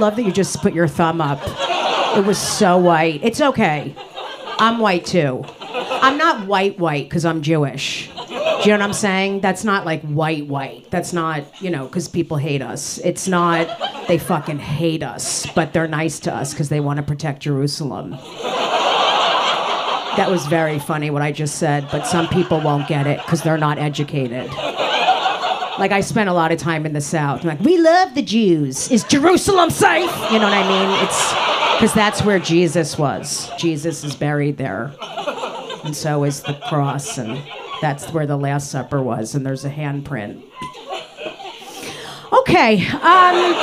love that you just put your thumb up. It was so white. It's okay. I'm white too. I'm not white white because I'm Jewish. Do you know what I'm saying? That's not like white white. That's not, you know, because people hate us. It's not, they fucking hate us, but they're nice to us because they want to protect Jerusalem. That was very funny what I just said, but some people won't get it because they're not educated. Like I spent a lot of time in the South. I'm like, we love the Jews. Is Jerusalem safe? You know what I mean? It's because that's where Jesus was. Jesus is buried there, and so is the cross, and that's where the Last Supper was. And there's a handprint. Okay. Um,